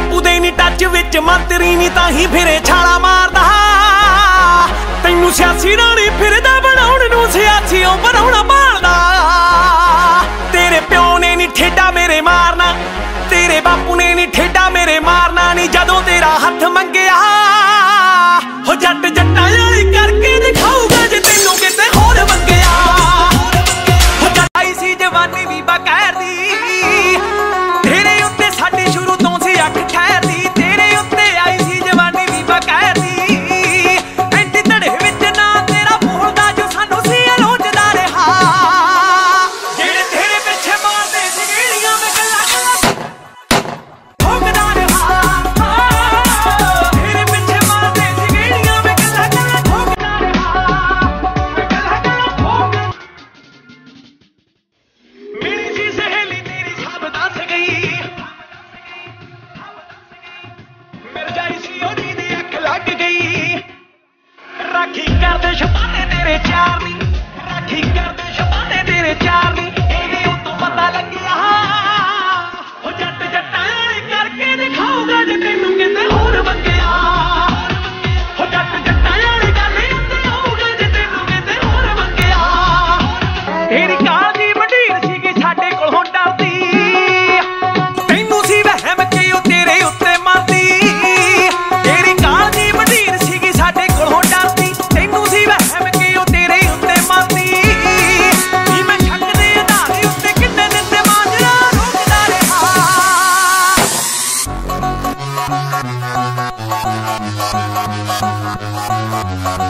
ਬਾਪੂ ਦੇ ਨੀ ਟੱਚ ਵਿੱਚ, ਮੰਤਰੀ ਨੀ ਤਾਂ ਹੀ ਫਿਰੇ ਛਾਲਾ ਮਾਰਦਾ। ਤੈਨੂੰ ਸਿਆਸੀ ਰਾਣੀ ਫਿਰਦਾ ਬਣਾਉਣ ਨੂੰ ਸਿਆਸੀਓ ਬਣਾਉਣਾ ਭਾਲਦਾ ਤੇਰੇ ਪਿਓ ਨੇ ਨੀ ਠੇਡਾ ਮੇਰੇ ਮਾਰਨਾ, ਤੇਰੇ ਬਾਪੂ ਨੇ ਨੀ ਠੇਡਾ ਮੇਰੇ ਮਾਰਨਾ, ਨੀ ਜਦੋਂ ਤੇਰਾ ਹੱਥ ਮੰਗਿਆ। ਹੋ ਜੱਟ Better Bye.